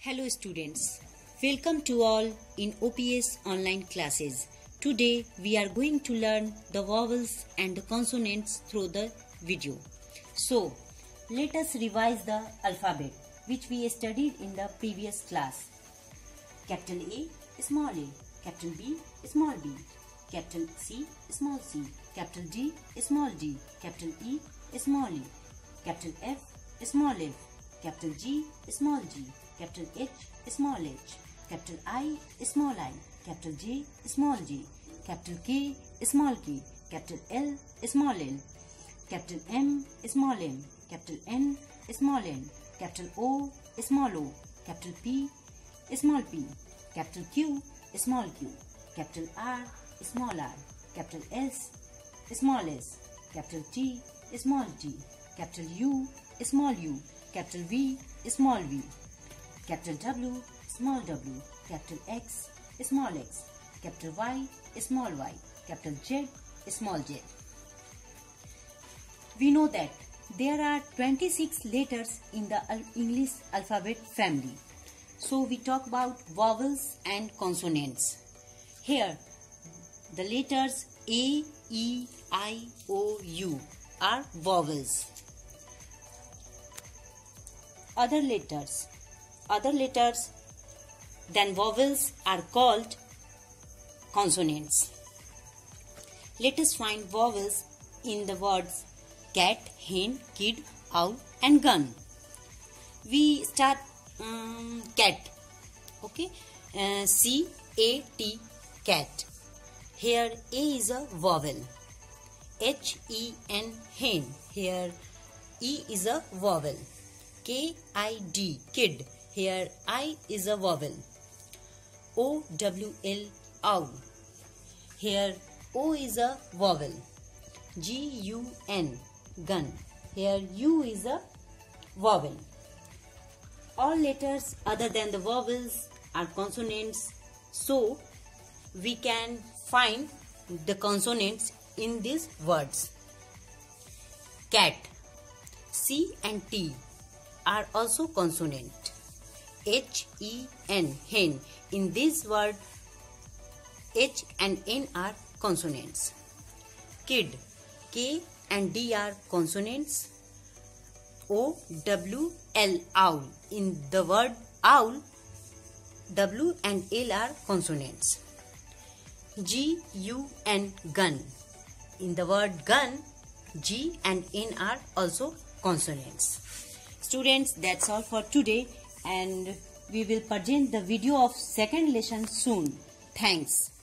Hello students, welcome to all in OPS online classes. Today we are going to learn the vowels and the consonants through the video. So let us revise the alphabet which we studied in the previous class. Capital A, small a, capital B, small b, capital C, small c, capital D, small d, capital E, small e, capital F, small f, capital G, small g, capital H, small h, capital I, small i, capital J, small j, capital K, small k, capital L, small l, capital M, small m, capital N, small n, capital O, small o, capital P, small p, capital Q, small q, capital R, small r, capital S, small s, capital T, small t, capital U, small u, capital V, small v, capital W, small w, capital X, small x, capital Y, small y, capital Z, small z. We know that there are 26 letters in the English alphabet family. So we talk about vowels and consonants. Here the letters A, E, I, O, U are vowels. Other letters other letters than vowels are called consonants. Let us find vowels in the words cat, hen, kid, owl and gun. We start um, cat. Okay. Uh, C A T cat. Here A is a vowel. H E N hen. Here E is a vowel. K I D kid. Here I is a vowel. O W L owl. Here O is a vowel. G U N gun. Here U is a vowel. All letters other than the vowels are consonants. So we can find the consonants in these words. Cat. C and T are also consonant. H E N hen. In this word H and N are consonants. Kid K and D are consonants. O W L owl. In the word owl W and L are consonants. G U N gun. In the word gun G and N are also consonants. Students that's all for today and we will present the video of second lesson soon. Thanks.